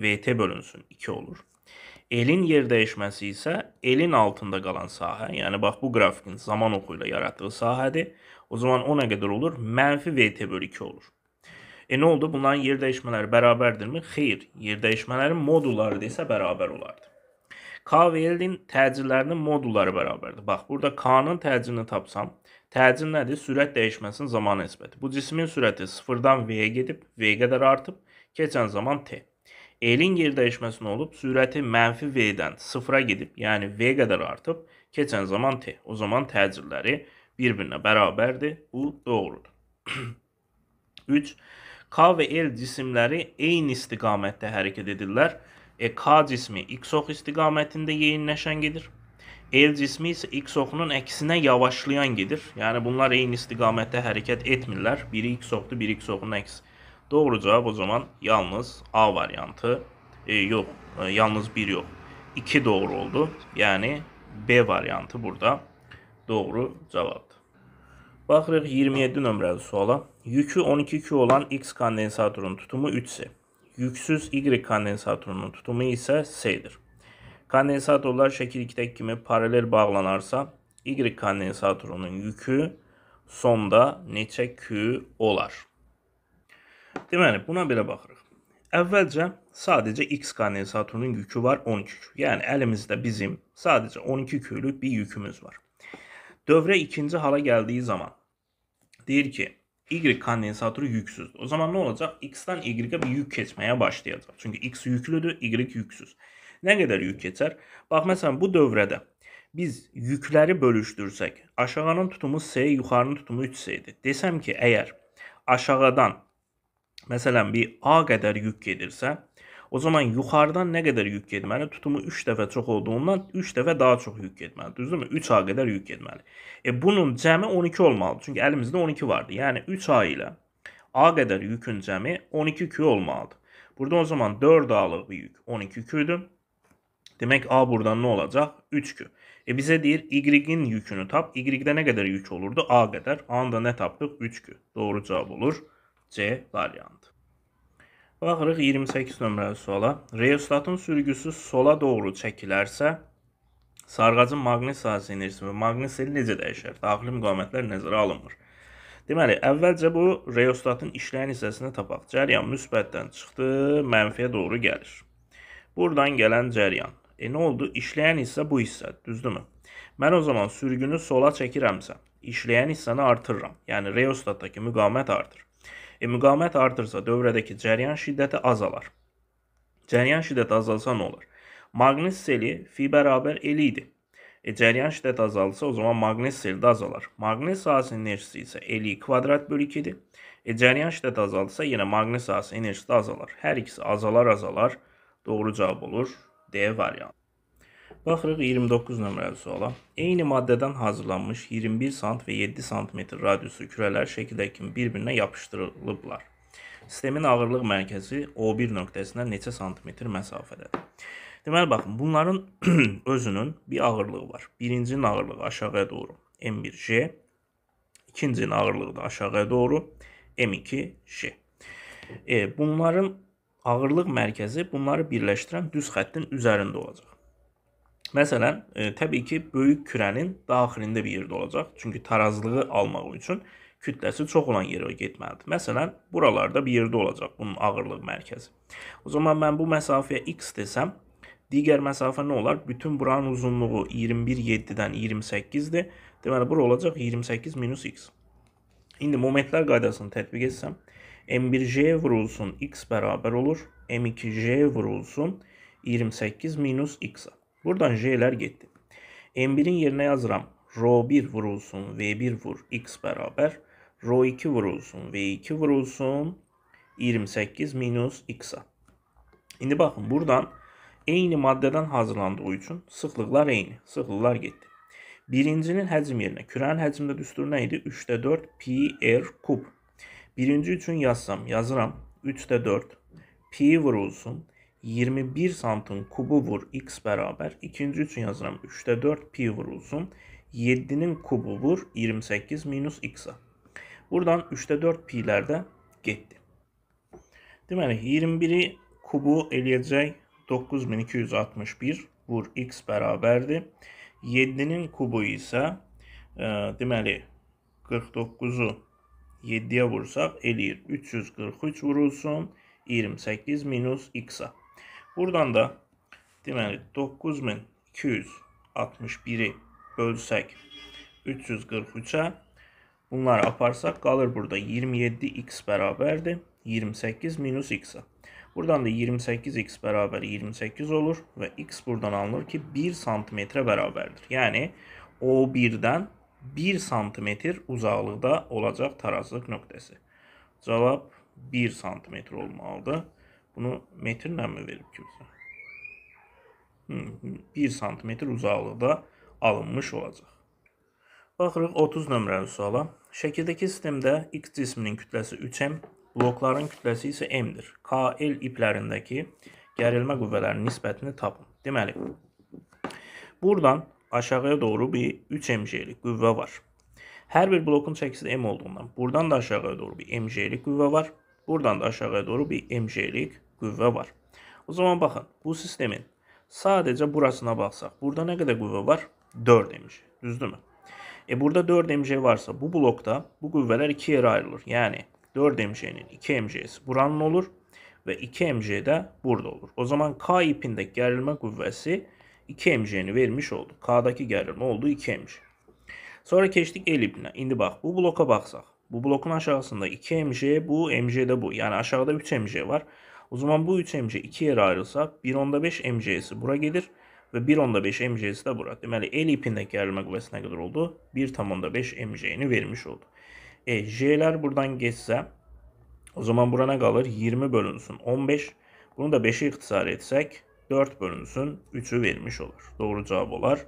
VT bölünsün 2 olur. Elin yer dəyişməsi isə elin altında qalan sahə, yəni bax bu qrafikin zaman oxu ilə yaratdığı sahədir. O zaman o nə qədər olur? Mənfi VT bölü 2 olur. E nə oldu? Bunların yer dəyişmələri bərabərdirmi? Xeyr. Yer dəyişmələrin modulları isə bərabər olardı. K və L-in təcirlərinin modulları bərabərdir. Bax, burada K-nın təcilini tapsam, təcil nədir? Sürət dəyişməsinin zaman nisbəti. Bu cismin sürəti 0-dan V-yə gedib, V qədər artıb, keçən zaman T. L-in yer dəyişməsi nə olub? Sürəti mənfi V-dən 0-a gedib, yəni V qədər artıb, keçən zaman T. O zaman təcirləri bir-birinə bərabərdir. Bu doğrudur. 3. K və L cisimləri eyni istiqamətdə hərəkət edirlər. E, K cismi x ox istiqamətində yeyinləşən gedir. L cismi isə x oxunun əksinə yavaşlayan gedir. Yəni bunlar eyni istiqamətdə hərəkət etmirlər. Biri x oxdur, biri x oxunun əksi. Doğru cavab o zaman yalnız A variantı. E, yox, e, yalnız 1 yox. 2 doğru oldu. Yəni B variantı burada doğru cavabdır. Baxırıq 27 nömrəli suala. Yükü 12 Q olan X kondensatorunun tutumu 3S. Yüksüz Y kondensatorunun tutumu isə S-dir. Kondensatorlar şəkil 2-dəki kimi paralel bağlanarsa, Y kondensatorunun yükü sonda neçə Q olar? Deməli, buna belə baxırıq. Əvvəlcə sadəcə X kondensatorunun yükü var 12 Q. Yəni əlimizdə bizim sadəcə 12 Q-lük bir yükümüz var. Dövrə ikinci hala gəldiyi zaman deyir ki, Y kondensatoru yüksüzdür. O zaman nə olacaq? X-dan Y-ə bir yük keçməyə başlayacaq. Çünki X yüklüdür, Y yüksüz. Nə qədər yük keçər? Bax, məsələn, bu dövrədə biz yükləri bölüşdürsək, aşağının tutumu S, yuxarının tutumu 3S idi. Desəm ki, əgər aşağıdan məsələn bir A qədər yük gedirsə, o zaman yuxarıdan nə qədər yük getməli? Tutumu 3 dəfə çox olduğundan 3 dəfə daha çox yük getməli. Düzdürmü? 3A qədər yük getməli. E bunun cəmi 12 olmalıdır. Çünki əlimizdə 12 vardı. Yəni 3A ilə A qədər yükün cəmi 12 Q olmalıdır. Burada o zaman 4A-lıq bir yük 12 Q-dür. Demək A buradan nə olacaq? 3 Q. E bizə deyir Y-in yükünü tap. Y-də nə qədər yük olurdu? A qədər. A-nı da nə tapdıq? 3 Q. Doğru cavab olur C variantı. Baxırıq 28 nömrəli suala. Reostatın sürgüsü sola doğru çəkilərsə, sarğacın maqnit sahəsi enerjisi və maqnit seli necə dəyişər? Daxili müqavimətlər nəzərə alınmır. Deməli, əvvəlcə bu reostatın işləyən hissəsini tapaq. Cəryan müsbətdən çıxdı, mənfiyə doğru gəlir. Buradan gələn cəryan. E, nə oldu? İşləyən hissə bu hissədir, düzdürmü? Mən o zaman sürgünü sola çəkirəmsə, işləyən hissəni artırıram. Yəni, reostatdakı müqavimət artır. Müqavimət artırsa dövrədəki cəryan şiddəti azalar. Cəryan şiddəti azalsa nə olur? Maqnit seli fi bərabər eli idi. E, cəryan şiddəti azalsa o zaman maqnit seli də azalar. Maqnit sahəsinin enerjisi isə eli kvadrat bölü 2-dir. E, cəryan şiddəti azalsa yenə maqnit sahəsi enerjisi də azalar. Hər ikisi azalar azalar doğru cavab olur D variantı. Baxırıq 29 nömrəli suala. Eyni maddədən hazırlanmış 21 sm və 7 sm radiusu kürələr şəkildəki kimi bir-birinə yapışdırılıblar. Sistemin ağırlıq mərkəzi O1 nöqtəsindən neçə santimetr məsafədədir? Deməli, baxın, bunların özünün bir ağırlığı var. Birincinin ağırlığı aşağıya doğru M1J, ikincinin ağırlığı da aşağıya doğru M2J. E, bunların ağırlıq mərkəzi bunları birləşdirən düz xəttin üzərində olacaq. Məsələn, e, təbii ki, böyük kürənin daxilində bir yerdə olacaq. Çünki tarazlığı almaq üçün kütləsi çox olan yerə getməlidir. Məsələn, buralarda bir yerdə olacaq bunun ağırlıq mərkəzi. O zaman mən bu məsafəyə x desəm, digər məsafə nə olar? Bütün buranın uzunluğu 21 7-dən 28-dir. Deməli, bura olacaq 28 minus x. İndi momentlər qaydasını tətbiq etsəm, M1J vurulsun x bərabər olur, M2J vurulsun 28 minus x-a. Buradan J'lər getdi. M1-in yerinə yazıram. Rho1 vurulsun, V1 vur, x bərabər. Rho2 vurulsun, V2 vurulsun, 28 minus x-a. İndi baxın, buradan eyni maddədən hazırlandığı üçün sıxlıqlar eyni, sıxlıqlar getdi. Birincinin həcm yerinə, kürənin həcmdə düsturu nə idi? 3-də 4 pi r kub. Birinci üçün yazsam, yazıram. 3-də 4 pi vurulsun, 21 santim kubu vur x bərabər. İkinci üçün yazıram 3-də 4 pi vurulsun. 7-nin kubu vur 28 minus x-a. Buradan 3-də 4 pi'lər də getdi. Deməli 21-i kubu eləyəcək 9261 vur x bərabərdir. 7-nin kubu isə e, deməli 49-u 7-yə vursaq eləyir 343 vurulsun 28 minus x-a. Buradan da deməli 9261-i bölsək 343-ə bunları aparsaq qalır burada 27x bərabərdir 28 minus x-a. Buradan da 28x bərabər 28 olur və x buradan alınır ki 1 santimetrə bərabərdir. Yəni o birdən 1 santimetr uzaqlıqda olacaq tarazlıq nöqtəsi. Cavab 1 santimetr olmalıdır. Bunu metrlə mi verib ki bizə? 1 santimetr uzaqlıqda alınmış olacaq. Baxırıq 30 nömrəli suala. Şəkildəki sistemdə x cisminin kütləsi 3m, blokların kütləsi isə m-dir. KL iplərindəki gərilmə qüvvələrinin nisbətini tapın. Deməli, buradan aşağıya doğru bir 3 mg'lik qüvvə var. Hər bir blokun çəkisi m olduğundan buradan da aşağıya doğru bir mg'lik qüvvə var. Buradan da aşağıya doğru bir mg'lik qüvvə var. O zaman baxın, bu sistemin sadəcə burasına baxsaq, burada nə qədər qüvvə var? 4 mg, düzdürmü? E burada 4 mg varsa bu blokda bu qüvvələr 2 yerə ayrılır. Yəni 4 mg'nin 2 mg'si buranın olur və 2 mg də burada olur. O zaman K ipində gərilmə qüvvəsi 2 mg'ni vermiş oldu. K'dakı gərilmə oldu 2 mg. Sonra keçdik el ipinə. İndi bax, bu bloka baxsaq. Bu blokun aşağısında 2 mg, bu mg də bu. Yəni aşağıda 3 mg var. O zaman bu 3 mg 2 yerə ayrılsa 1.5 mg'si bura gedir və 1.5 mg'si də bura. Deməli, el ipində gərilmə qüvvəsi nə qədər oldu? 1.5 mg'ni vermiş oldu. E, j'lər buradan geçsə, o zaman bura nə qalır? 20 bölünsün 15. Bunu da 5'e ixtisar etsək, 4 bölünsün 3'ü vermiş olur. Doğru cavab olar